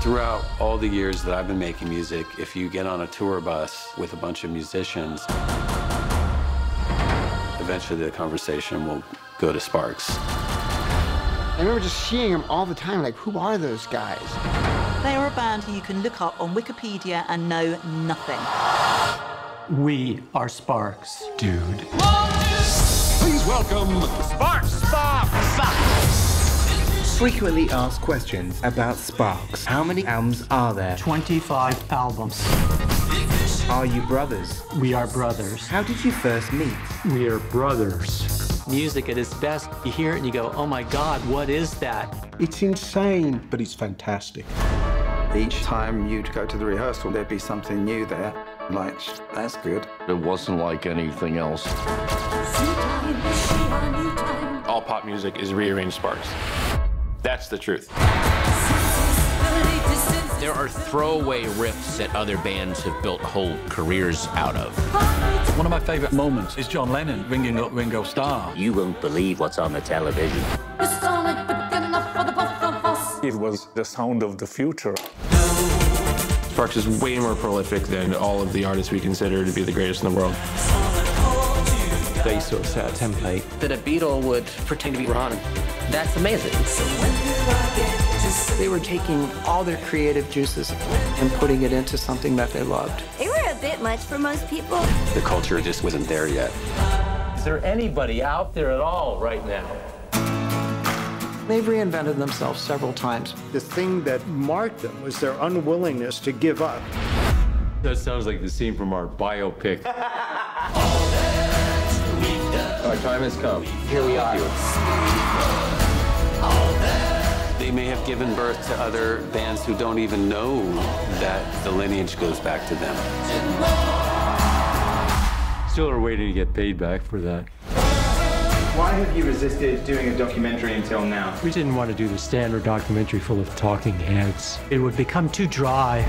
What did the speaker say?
Throughout all the years that I've been making music, if you get on a tour bus with a bunch of musicians, eventually the conversation will go to Sparks. I remember just seeing them all the time, like, who are those guys? They are a band who you can look up on Wikipedia and know nothing. We are Sparks, dude. Please welcome Sparks! Sparks! Sparks! Frequently asked questions about Sparks. How many albums are there? 25 albums. Are you brothers? We are brothers. How did you first meet? We are brothers. Music at its best, you hear it and you go, oh my God, what is that? It's insane, but it's fantastic. Each time you'd go to the rehearsal, there'd be something new there. Like, that's good. It wasn't like anything else. All pop music is rearranged Sparks. That's the truth. There are throwaway riffs that other bands have built whole careers out of. One of my favorite moments is John Lennon ringing up Ringo Starr. You won't believe what's on the television. It was the sound of the future. Sparks is way more prolific than all of the artists we consider to be the greatest in the world. They sort of set a template that a Beatle would pretend to be Ron. That's amazing. They were taking all their creative juices and putting it into something that they loved. They were a bit much for most people. The culture just wasn't there yet. Is there anybody out there at all right now? They've reinvented themselves several times. The thing that marked them was their unwillingness to give up. That sounds like the scene from our biopic. Our time has come. Here we are. They may have given birth to other bands who don't even know that the lineage goes back to them. Still are waiting to get paid back for that. Why have you resisted doing a documentary until now? We didn't want to do the standard documentary full of talking heads. It would become too dry.